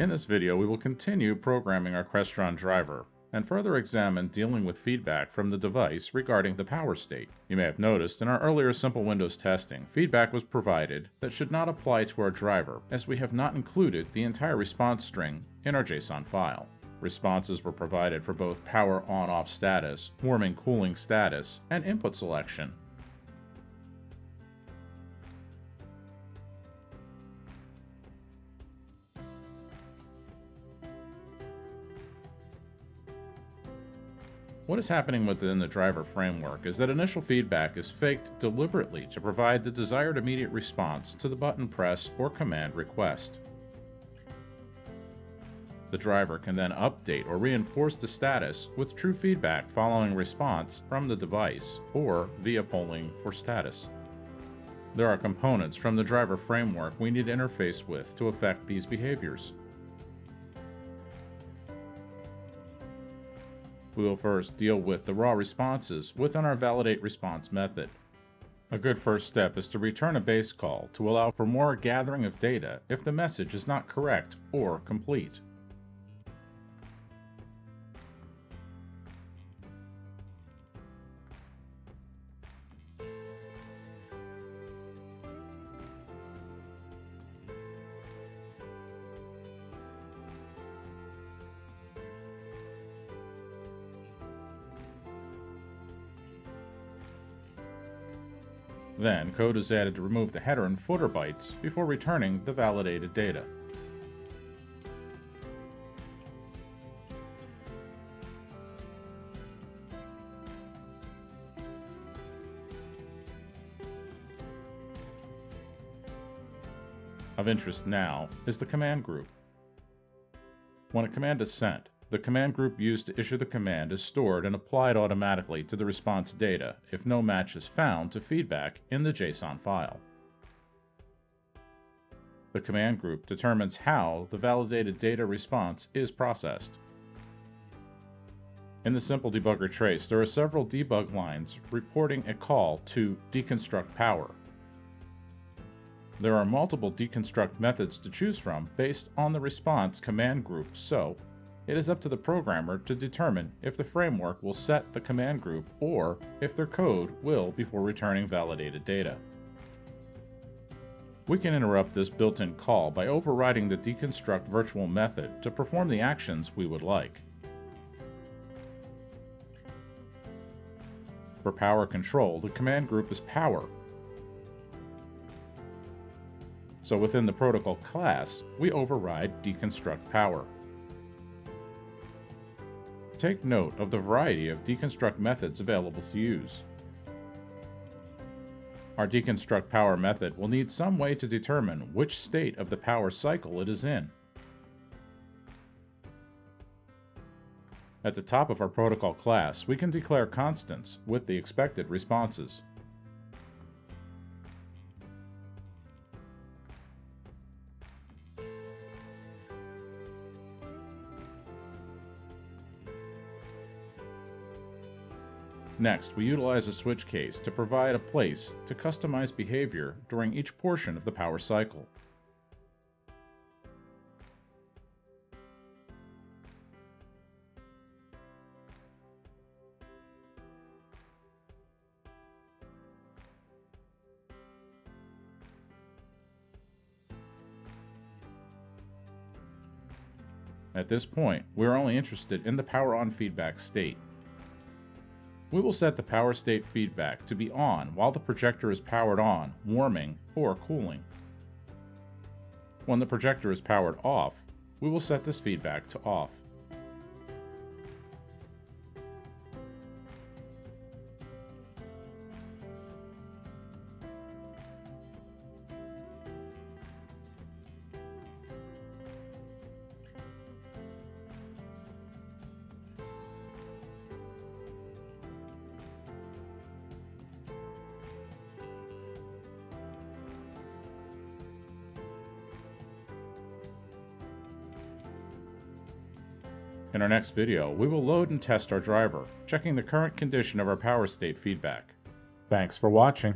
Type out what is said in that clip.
In this video, we will continue programming our Crestron driver and further examine dealing with feedback from the device regarding the power state. You may have noticed in our earlier SIMPL Windows testing, feedback was provided that should not apply to our driver as we have not included the entire response string in our JSON file. Responses were provided for both power on-off status, warming cooling status, and input selection. What is happening within the driver framework is that initial feedback is faked deliberately to provide the desired immediate response to the button press or command request. The driver can then update or reinforce the status with true feedback following response from the device or via polling for status. There are components from the driver framework we need to interface with to affect these behaviors. We will first deal with the raw responses within our validate response method. A good first step is to return a base call to allow for more gathering of data if the message is not correct or complete. Then, code is added to remove the header and footer bytes before returning the validated data. Of interest now is the command group. When a command is sent, the command group used to issue the command is stored and applied automatically to the response data if no match is found to feedback in the JSON file. The command group determines how the validated data response is processed. In the simple debugger trace, there are several debug lines reporting a call to deconstruct power. There are multiple deconstruct methods to choose from based on the response command group, so it is up to the programmer to determine if the framework will set the command group or if their code will before returning validated data. We can interrupt this built-in call by overriding the deconstruct virtual method to perform the actions we would like. For power control, the command group is power. So within the protocol class, we override deconstruct power. Take note of the variety of deconstruct methods available to use. Our deconstruct power method will need some way to determine which state of the power cycle it is in. At the top of our protocol class, we can declare constants with the expected responses. Next, we utilize a switch case to provide a place to customize behavior during each portion of the power cycle. At this point, we are only interested in the power on feedback state. We will set the power state feedback to be on while the projector is powered on, warming, or cooling. When the projector is powered off, we will set this feedback to off. In our next video, we will load and test our driver, checking the current condition of our power state feedback. Thanks for watching.